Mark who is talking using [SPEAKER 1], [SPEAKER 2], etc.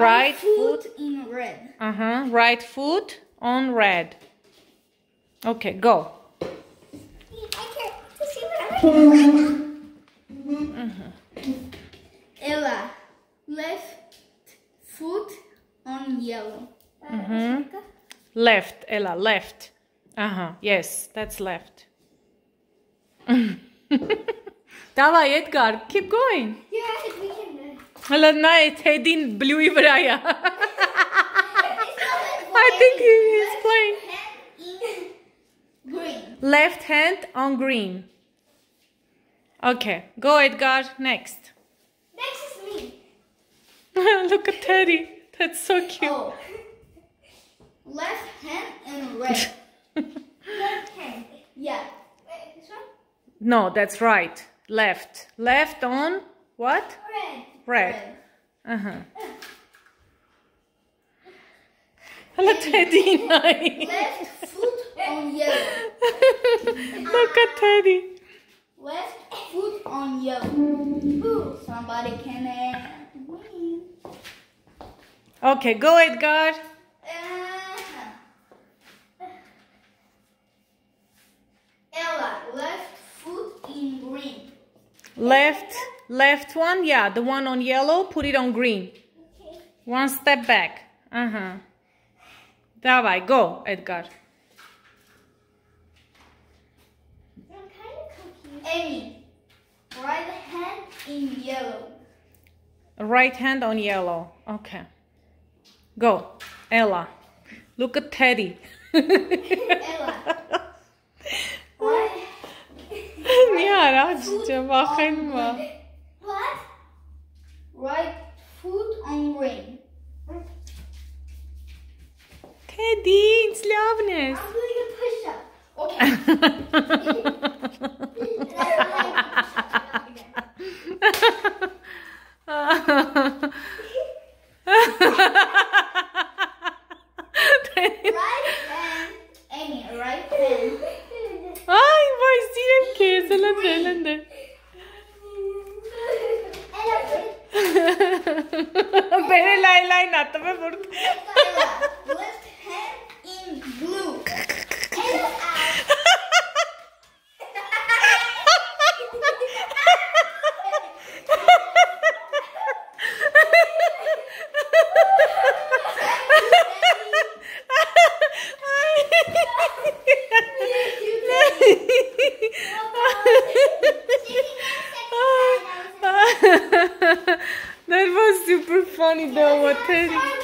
[SPEAKER 1] Right foot.
[SPEAKER 2] in red.
[SPEAKER 1] Uh huh. Right foot on red. Okay, go.
[SPEAKER 2] I can't to see what Ella, left foot on yellow.
[SPEAKER 1] Mhm. Left, Ella, left. Uh huh. Yes, that's left. Давай, Edgar, keep going. Hello, nice. Hedin blue Ibraya. I think he is playing. Left hand on green. Okay, go Edgar, next.
[SPEAKER 2] Next is me.
[SPEAKER 1] Look at Teddy. That's so cute.
[SPEAKER 2] Oh. Left hand and right. left hand. Yeah. Wait, this one?
[SPEAKER 1] No, that's right. Left. Left on what?
[SPEAKER 2] Red.
[SPEAKER 1] Red. Uh-huh. Hello Teddy. Nice.
[SPEAKER 2] Left foot on yellow.
[SPEAKER 1] Look at Teddy.
[SPEAKER 2] Left foot on yellow. Ooh, somebody can uh, win.
[SPEAKER 1] Okay, go Edgar.
[SPEAKER 2] Uh-huh. Ella, left foot in green.
[SPEAKER 1] Left, Left one, yeah, the one on yellow, put it on green.
[SPEAKER 2] Okay.
[SPEAKER 1] One step back. Uh-huh. Давай, go, Edgar.
[SPEAKER 2] Amy, right hand in yellow.
[SPEAKER 1] Right hand on yellow. Okay. Go, Ella. Look at Teddy.
[SPEAKER 2] Ella. Niye
[SPEAKER 1] araç acaba? Hanıma. Slavness.
[SPEAKER 2] I'm doing a push up. Okay. right hand. Amy, right hand.
[SPEAKER 1] Ay, boy, see
[SPEAKER 2] them kids. Elende, elende. Pero el eyeliner,
[SPEAKER 1] tome por... super funny though, what.